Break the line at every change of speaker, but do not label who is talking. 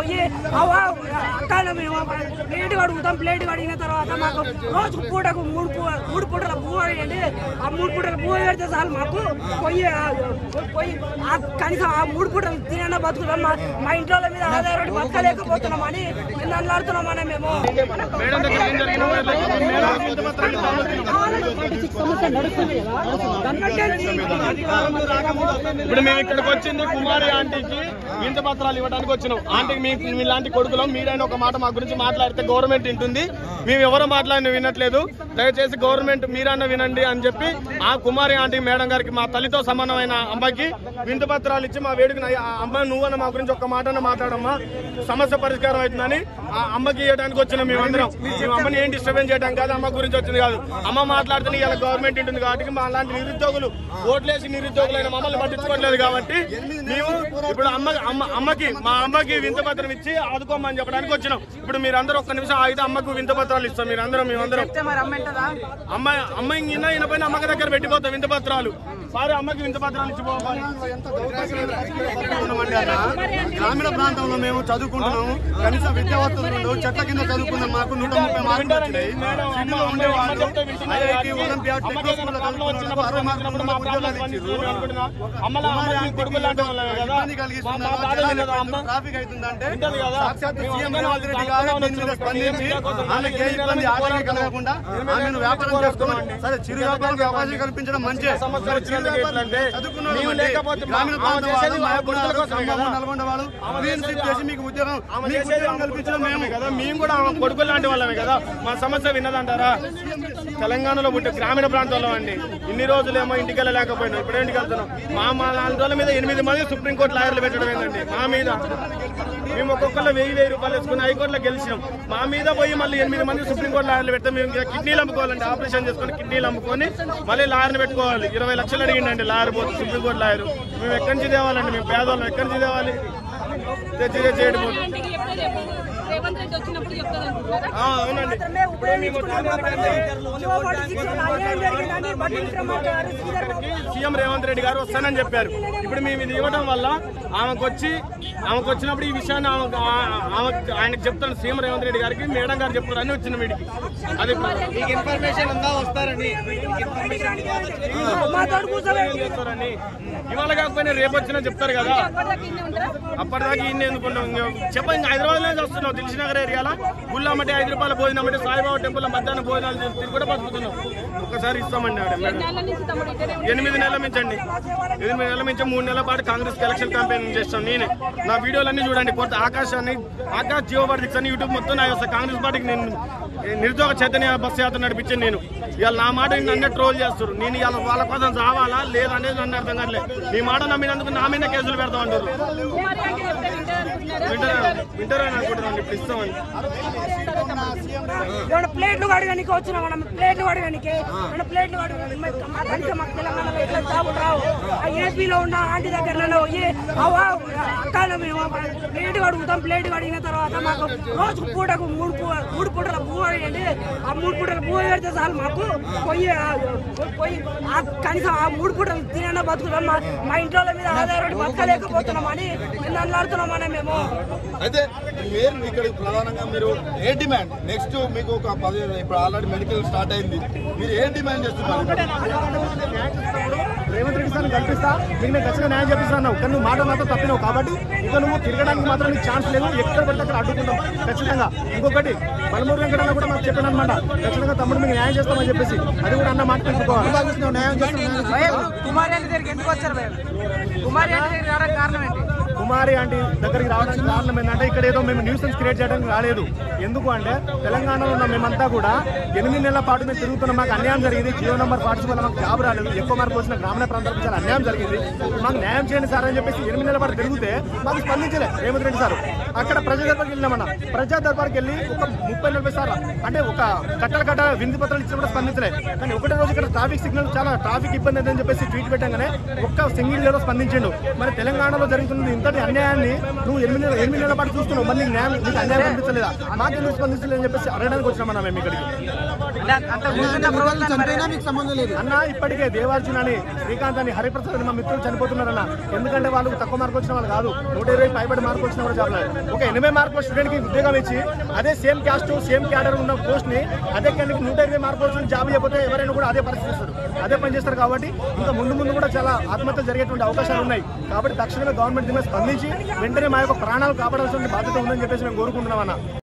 పోయి అవ్వ అక్కడ మేము ప్లేట్ కడుగుతాం ప్లేట్ కడిగిన తర్వాత మాకు రోజు పూటకు మూడు పూ- మూడు పూటల పువ్వు వేయండి ఆ మూడు పూటల పువ్వు పెడితే చాలు మాకు పొయ్యి ఆ కనీసం ఆ మూడు పూటలు తినన్నా బతుకుతాం. మా మా ఇంట్లో వాళ్ళ మీద ఆధారపడి మేము అన్నాడుతున్నామని మేము.
ఏం జరిగిన మేడం వింత పత్రాలు ఇప్పుడు మేము ఇక్కడికి వచ్చింది కుమారి ఆంటీకి వింత పత్రాలు ఇవ్వడానికి వచ్చినాం. ఆంటీకి మీ మీలాంటి కొడుకులం మీరైనా ఒక మాట మా గురించి మాట్లాడితే గవర్నమెంట్ వింటుంది. మేము ఎవరు మాట్లాడిన వినట్లేదు. దయచేసి గవర్నమెంట్ మీరన్నా వినండి అని చెప్పి ఆ కుమారి ఆంటీ మేడం గారికి మా తల్లితో సమానమైన అమ్మాయికి వింత పత్రాలు ఇచ్చి మా వేడుకను అమ్మాయి నువ్వన్న మా గురించి ఒక్క మాట మాట్లాడమ్మా. సమస్య పరిష్కారం అవుతుందని ఆ అమ్మకి ఇవ్వడానికి వచ్చిన మేమందరం. మేము అమ్మని ఏం డిస్టర్బెన్స్ చేయడానికి కాదు అమ్మ గురించి వచ్చింది కాదు. అమ్మ మాట్లాడితే ఇలా గవర్నమెంట్ ఉంటుంది కాబట్టి మా లాంటి నిరుద్యోగులు ఓట్లేసి నిరుద్యోగులైన మమ్మల్ని పట్టించుకోవట్లేదు కాబట్టి మేము ఇప్పుడు అమ్మ అమ్మ అమ్మకి మా అమ్మకి వింత పత్రం ఇచ్చి ఆదుకోమని చెప్పడానికి వచ్చినాం. ఇప్పుడు మీరందరూ ఒక్క నిమిషం ఆగితే అమ్మకు వింత పత్రాలు ఇస్తాం. మీరందరం మేమందరం. అమ్మాయి అమ్మాయి ఈయన ఈయన పైన అమ్మకి దగ్గర పెట్టిపోతాం వింత పత్రాలు. సారీ అమ్మకి వింత పత్రాలు ఇచ్చిపోవాలి.
గ్రామీణ ప్రాంతంలో మేము చదువుకుంటున్నాము. కనీస విద్యావస్తులు ఉండవు. చెట్ల కింద చదువుకున్నాం. మాకు నూట ముప్పై మార్కులు వచ్చినాయి. ఐఐటి ఒలింపియాడ్ టెక్నికల్ స్కూల్లో చదువుకున్న వాళ్ళకు అరవై మార్కులు ఉన్న ఉద్యోగాలు ఇచ్చారు. ఇబ్బంది కలిగిస్తున్నారు. ట్రాఫిక్ అవుతుందంటే సాక్షాత్ సీఎం రేవంత్ రెడ్డి గారు దీని మీద స్పందించి ఆమెకి ఏ ఇబ్బంది ఆటంకం కలగకుండా ఆమెను వ్యాపారం చేసుకోమని సరే చిరు వ్యాపారం అవకాశం కల్పించడం
లేకపోతే
గ్రామీణ ప్రాంతం వాళ్ళు. నల్గొండ వాళ్ళు చేసి మీకు ఉద్యోగం
ఆమె
మీకు
చేసేది
ఉద్యోగం
ఆమె
కల్పించడం
మేము
మేము.
కదా. మేము కూడా కొడుకులు లాంటి వాళ్ళమే కదా. మా సమస్య విన్నదంటారా? తెలంగాణలో పుట్టి గ్రామీణ ప్రాంతంలో అండి. ఇన్ని రోజులేమో ఇంటికి వెళ్ళలేకపోయినాం ఇప్పుడు ఇంటికి వెళ్తున్నాం? మా మా నాలుగు రోజుల మీద ఎనిమిది మంది సుప్రీంకోర్టు లాయర్లు పెట్టడం ఏంటండి మా మీద. మేము ఒక్కొక్కరు వెయ్యి వెయ్యి రూపాయలు వేసుకుని హైకోర్టులో గెలిచినాం. మా మీద పోయి మళ్ళీ ఎనిమిది మంది సుప్రీంకోర్టు లాయర్లు పెడితే మేము ఇంకా కిడ్నీలు అమ్ముకోవాలండి ఆపరేషన్ చేసుకొని కిడ్నీలు అమ్ముకొని మళ్ళీ లాయర్ని పెట్టుకోవాలి. ఇరవై లక్షలు అడిగిండండి లాయర్ పోతే సుప్రీంకోర్టు లాయర్. మేము ఎక్కడి నుంచి తేవాలండి? మేము పేదవాళ్ళం ఎక్కడి నుంచి తేవాలి? తెచ్చి తెచ్చి అవునండి. సీఎం రేవంత్ రెడ్డి గారు వస్తానని చెప్పారు. ఇప్పుడు మేము ఇది ఇవ్వడం వల్ల ఆమెకు వచ్చి ఆమెకు వచ్చినప్పుడు ఈ విషయాన్ని ఆమె ఆమె ఆయనకు చెప్తాను. సీఎం రేవంత్ రెడ్డి గారికి మేడం గారు చెప్తారు అని వచ్చిన వీడికి. అది ఇన్ఫర్మేషన్ ఉందా? వస్తారని. చేస్తారని ఇవాళ కాకపోయినా రేపు వచ్చినా చెప్తారు కదా.
అప్పటిదాకా ఇన్నే
ఎందుకుంటాం చెప్ప ఇంకా హైదరాబాద్లో వస్తున్నాం దిల్సునగర్ ఏరియాలో గుళ్ళ అమ్మటి ఐదు రూపాయల భోజనం అంటే సాయిబాబా టెంపుల్ మధ్యాహ్నం భోజనాలు తిరిగి కూడా బతుకుతున్నాం ఒక్కసారి ఇస్తామండి మేడం. ఎనిమిది నెలల మించండి. అండి ఎనిమిది నెలల మించి మూడు నెలల పాటు కాంగ్రెస్ ఎలక్షన్ క్యాంపెయిన్ చేస్తాను నేనే. నా వీడియోలన్నీ చూడండి. కొత్త ఆకాశాన్ని ఆకాశ్ జియో పార్టీ అని యూట్యూబ్ మొత్తం నా కాంగ్రెస్ పార్టీకి నేను నిరుద్యోగ చైతన్య బస్సు యాత్ర నడిపించాను నేను. ఇవాళ నా మాట నన్నే ట్రోల్ చేస్తారు నేను ఇవాళ వాళ్ళ కోసం చావాలా? లేదనేది నన్ను అర్థం కావట్లేదు. నీ మాట నమ్మినందుకు నా మీద కేసులు పెడతాం అంటారు
వింటారా?
అనుకుంటున్నాను ఇప్పుడు ఇస్తామని.
ఏమన్నా ప్లేట్లు కడగడానికి వచ్చినాం మనం ప్లేట్లు కడగడానికి మన ప్లేట్లు కడగడానికి కనీసం మాకు తెలంగాణలో ఎట్లా జాబులు రావు? ఆ ఏపీలో ఉన్న ఆంటీ దగ్గరలో పోయి అక్కడ మేము ప్లేట్ కడుగుతాం. ప్లేట్ కడిగిన తర్వాత మాకు రోజుకు పూటకు మూడు మూడు పూటల పువ్వు వేయండి ఆ మూడు పూటల పువ్వు పెడితే చాలు మాకు. పొయ్యి ఆ కనీసం ఆ మూడు పూటలు తినన్నా బతుకుతాం మా మా ఇంట్లో మీద ఆధారపడి బతకలేకపోతున్నామని మేము అన్నాడుతున్నామని మేము.
అయితే మీరు ఇక్కడ ప్రధానంగా మీరు ఏ డిమాండ్? నెక్స్ట్ మీకు ఒక పది ఇప్పుడు ఆల్రెడీ మెడికల్ స్టార్ట్ అయింది. మీరు ఏ డిమాండ్ చేస్తున్నారు?
రేవంత్ రెడ్డి సార్ కల్పిస్తా. మీకు నేను ఖచ్చితంగా న్యాయం చేపిస్తాను కానీ నువ్వు మాట మాత్రం తప్పినావు కాబట్టి ఇక నువ్వు తిరగడానికి మాత్రం నీకు ఛాన్స్ లేదు. ఎక్కడ పడితే అక్కడ అడ్డుకుంటాం. ఖచ్చితంగా. ఇంకొకటి పలుమూరు వెంకటన్న కూడా మాకు చెప్పాను అనమాట ఖచ్చితంగా తమ్ముడు మీకు న్యాయం చేస్తామని చెప్పేసి. అది కూడా అన్న మాట తెలుసుకోవాలి న్యాయం చేస్తాం
కుమారి దగ్గరికి ఎందుకు వచ్చారు భయం కుమారి రావడానికి కారణం ఏంటి?
కుమారి అంటే దగ్గరికి రావడానికి కారణం ఏంటంటే ఇక్కడ ఏదో మేము న్యూసెన్స్ క్రియేట్ చేయడానికి రాలేదు. ఎందుకు అంటే తెలంగాణలో ఉన్న మేమంతా కూడా ఎనిమిది నెలల పాటు మేము తిరుగుతున్న మాకు అన్యాయం జరిగింది. జియో నెంబర్ పార్టీస్ వల్ల మాకు జాబ్ రాలేదు. ఎక్కువ మార్పు వచ్చిన గ్రామీణ ప్రాంతాలకు చాలా అన్యాయం జరిగింది. మాకు న్యాయం చేయండి సార్ అని చెప్పేసి ఎనిమిది నెలల పాటు తిరిగితే మాకు స్పందించలే రేవంత్ రెడ్డి సార్. అక్కడ ప్రజా దర్బార్కి వెళ్ళినామన్న. ప్రజా దర్బార్కి వెళ్ళి ఒక ముప్పై నలభై సార్లు అంటే ఒక కట్టల కట్ట విందు పత్రాలు ఇచ్చిన కూడా స్పందించలే. కానీ ఒకటే రోజు ఇక్కడ ట్రాఫిక్ సిగ్నల్ చాలా ట్రాఫిక్ ఇబ్బంది అని చెప్పేసి ట్వీట్ పెట్టగానే ఒక్క సింగిల్ ఏదో స్పందించిండు. మరి తెలంగాణలో జరుగుతుంది ఇంతటి అన్యాయాన్ని నువ్వు ఎనిమిది నెలల- ఎనిమిది నెలల పాటు చూస్తున్నావు. మళ్ళీ న్యాయం నీకు అన్యాయం కనిపించలేదా మాకెందుకు స్పందించలేదని చెప్పేసి అడగడానికి వచ్చినామన్నా మేము ఇక్కడికి? అన్న ఇప్పటికే దేవార్జున్ అని శ్రీకాంత్ అని హరిప్రసాద్ అని మా మిత్రులు చనిపోతున్నారన్న ఎందుకంటే వాళ్ళు తక్కువ మార్కులు వచ్చిన వాళ్ళు కాదు. నూట ఇరవై పైబడి మార్కులు వచ్చిన కూడా జాబ్ లేదు ఒక ఎనభై మార్కుల స్టూడెంట్కి ఉద్యోగం ఇచ్చి అదే సేమ్ క్యాస్ట్ సేమ్ క్యాడర్ ఉన్న పోస్ట్ని అదే క్యాండిడేట్ నూట ఇరవై మార్కులు వచ్చిన జాబ్ చేయకపోతే ఎవరైనా కూడా అదే పరిస్థితి చేస్తారు. అదే పని చేస్తారు కాబట్టి ఇంకా ముందు ముందు కూడా చాలా ఆత్మహత్యలు జరిగేటువంటి అవకాశాలు ఉన్నాయి. కాబట్టి తక్షణమే గవర్నమెంట్ దీని స్పందించి వెంటనే మా యొక్క ప్రాణాలు కాపాడాల్సిన బాధ్యత ఉందని చెప్పేసి మేము కోరుకుంటున్నాం అన్న